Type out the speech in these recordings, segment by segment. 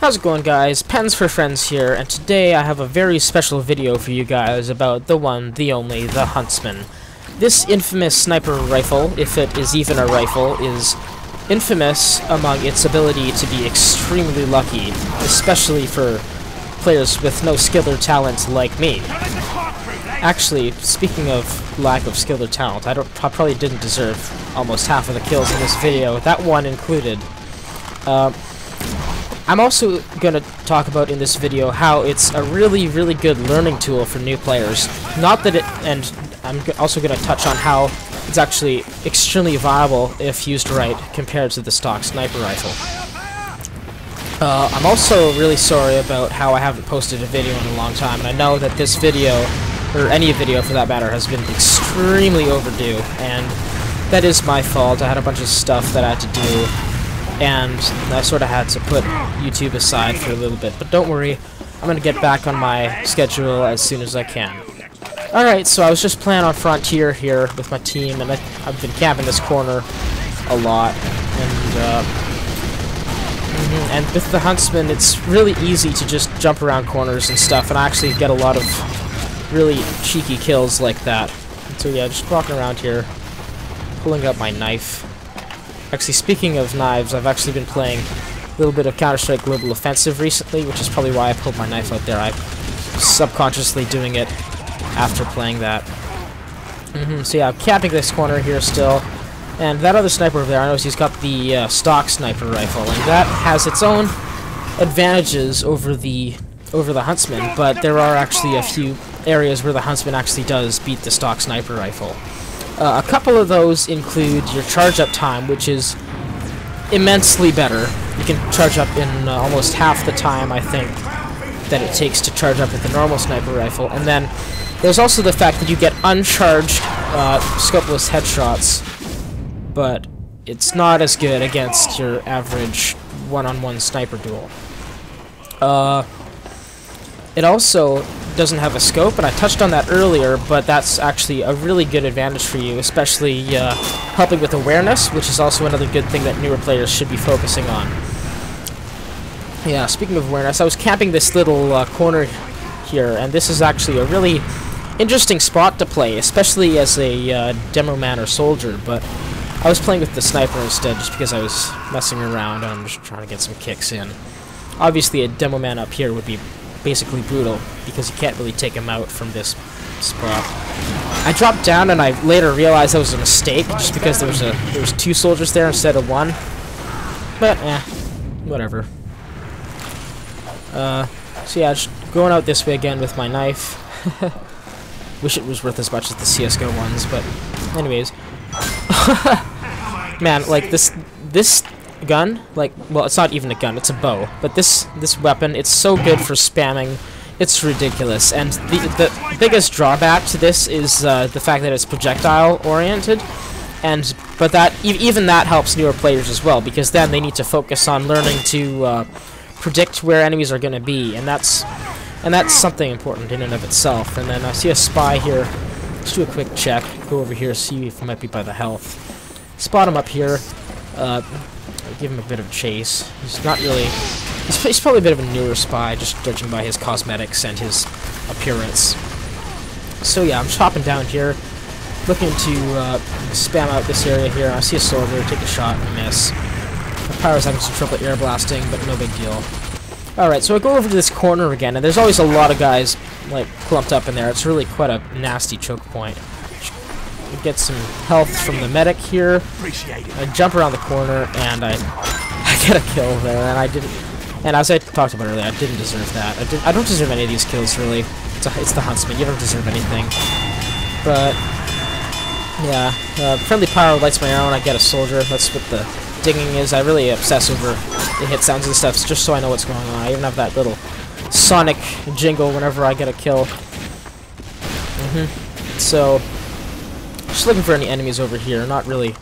How's it going guys? Pens for Friends here, and today I have a very special video for you guys about the one, the only, the Huntsman. This infamous sniper rifle, if it is even a rifle, is infamous among its ability to be extremely lucky, especially for players with no skill or talent like me. Actually, speaking of lack of skill or talent, I, don't, I probably didn't deserve almost half of the kills in this video, that one included. Uh, I'm also going to talk about in this video how it's a really, really good learning tool for new players. Not that it, and I'm also going to touch on how it's actually extremely viable if used right compared to the stock sniper rifle. Uh, I'm also really sorry about how I haven't posted a video in a long time, and I know that this video, or any video for that matter, has been extremely overdue, and that is my fault. I had a bunch of stuff that I had to do, and I sort of had to put YouTube aside for a little bit. But don't worry, I'm to get back on my schedule as soon as I can. Alright, so I was just playing on Frontier here with my team, and I, have been camping this corner a lot. And, uh, mm-hmm, and with the Huntsman, it's really easy to just jump around corners and stuff, and I actually get a lot of really cheeky kills like that. So yeah, just walking around here, pulling up my knife. Actually, speaking of knives, I've actually been playing a little bit of Counter-Strike Global Offensive recently, which is probably why I pulled my knife out there. I'm subconsciously doing it after playing that. Mm -hmm, so yeah, I'm capping this corner here still. And that other sniper over there, I notice he's got the uh, stock sniper rifle, and that has its own advantages over the over the huntsman, but there are actually a few areas where the huntsman actually does beat the stock sniper rifle. Uh, a couple of those include your charge up time, which is immensely better. You can charge up in uh, almost half the time, I think, that it takes to charge up with the normal sniper rifle. And then there's also the fact that you get uncharged uh, scopeless headshots, but it's not as good against your average one-on-one -on -one sniper duel. Uh, it also doesn't have a scope, and I touched on that earlier, but that's actually a really good advantage for you, especially uh, helping with awareness, which is also another good thing that newer players should be focusing on. Yeah, speaking of awareness, I was camping this little uh, corner here, and this is actually a really interesting spot to play, especially as a uh, demo man or soldier, but I was playing with the sniper instead just because I was messing around and I'm just trying to get some kicks in. Obviously, a demo man up here would be basically brutal because you can't really take him out from this spot. I dropped down and I later realized that was a mistake just because there was a there was two soldiers there instead of one. But eh, whatever. Uh, so yeah, just going out this way again with my knife. Wish it was worth as much as the CS:GO ones, but anyways. Man, like this this gun, like, well, it's not even a gun, it's a bow, but this this weapon, it's so good for spamming, it's ridiculous. And the, the biggest drawback to this is uh, the fact that it's projectile-oriented, and but that e even that helps newer players as well, because then they need to focus on learning to uh, predict where enemies are going to be, and that's and that's something important in and of itself. And then I see a spy here. Let's do a quick check. Go over here, see if he might be by the health. Spot him up here. Uh, give him a bit of chase. He's not really... He's, he's, probably a bit of a newer spy, just judging by his cosmetics and his appearance. So yeah, I'm chopping down here, looking to uh, spam out this area here. I see a soldier, take a shot, and miss. The pyro's having some trouble air blasting, but no big deal. Alright, so I go over to this corner again, and there's always a lot of guys, like, clumped up in there. It's really quite a nasty choke point get some health from the medic here. I jump around the corner and I, I get a kill there, and I didn't. And as I talked about earlier, I didn't deserve that. I, did, I don't deserve any of these kills, really. It's, a, it's the Huntsman. You don't deserve anything. But, yeah. Uh, friendly Pyro lights my arrow and I get a soldier. That's what the dinging is. I really obsess over the hit sounds and stuff just so I know what's going on. I even have that little sonic jingle whenever I get a kill. Mm -hmm. So, just looking for any enemies over here. Not really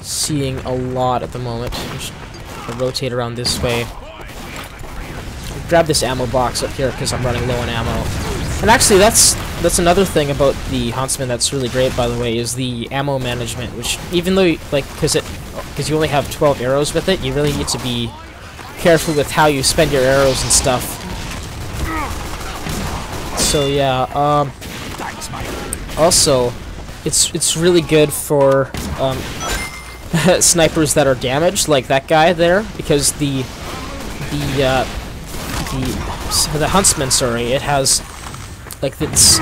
seeing a lot at the moment. Just rotate around this way. Grab this ammo box up here because I'm running low on ammo. And actually, that's that's another thing about the Huntsman that's really great, by the way, is the ammo management. Which, even though, like, because it because you only have 12 arrows with it, you really need to be careful with how you spend your arrows and stuff. So yeah, um, also, it's it's really good for um, snipers that are damaged, like that guy there, because the the uh, the the huntsman, sorry, it has like its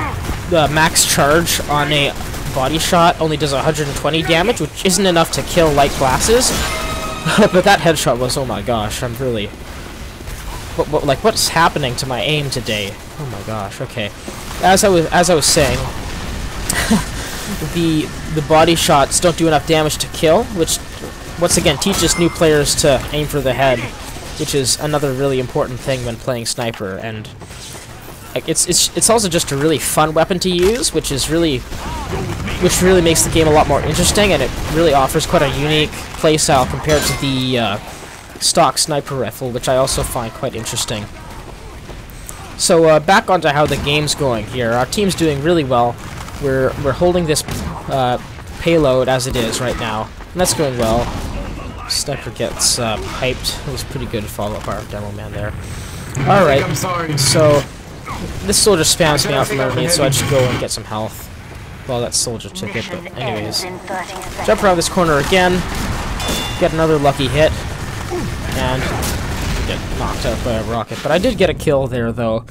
the max charge on a body shot only does 120 damage, which isn't enough to kill light classes. but that headshot was, oh my gosh, I'm really... What, what, like, what's happening to my aim today? Oh my gosh, okay. As I was, as I was saying, the the body shots don't do enough damage to kill, which once again teaches new players to aim for the head, which is another really important thing when playing sniper. And like, it's it's it's also just a really fun weapon to use, which is really which really makes the game a lot more interesting, and it really offers quite a unique playstyle compared to the uh, stock sniper rifle, which I also find quite interesting. So uh, back onto how the game's going here. Our team's doing really well. We're we're holding this uh, payload as it is right now, and that's going well. Sniper gets uh, piped. It was pretty good follow-up our demo man there. All right. So this soldier spams me out from underneath, so I just go and get some health. Well, that soldier took it, but anyways. Jump around this corner again, get another lucky hit, and get knocked out by a rocket. But I did get a kill there, though,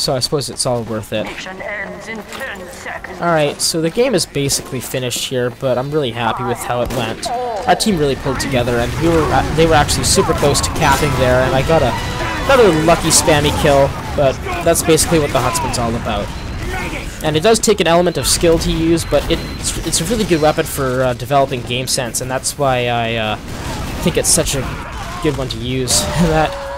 so I suppose it's all worth it. Alright, so the game is basically finished here, but I'm really happy with how it went. Our team really pulled together, and we were they were actually super close to capping there, and I got a another lucky spammy kill, but that's basically what the Huntsman's all about. And it does take an element of skill to use, but it's, it's a really good weapon for uh, developing game sense, and that's why I uh, think it's such a good one to use. that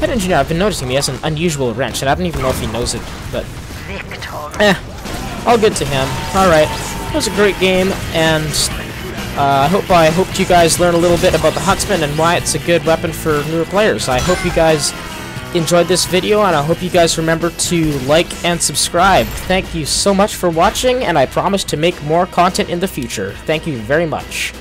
head engineer, I've been noticing he has an unusual wrench, and I don't even know if he knows it, but Victor. eh, all good to him. All right, it was a great game, and uh, I hope I hope you guys learn a little bit about the Huntsman and why it's a good weapon for newer players. I hope you guys enjoyed this video, and I hope you guys remember to like and subscribe. Thank you so much for watching, and I promise to make more content in the future. Thank you very much.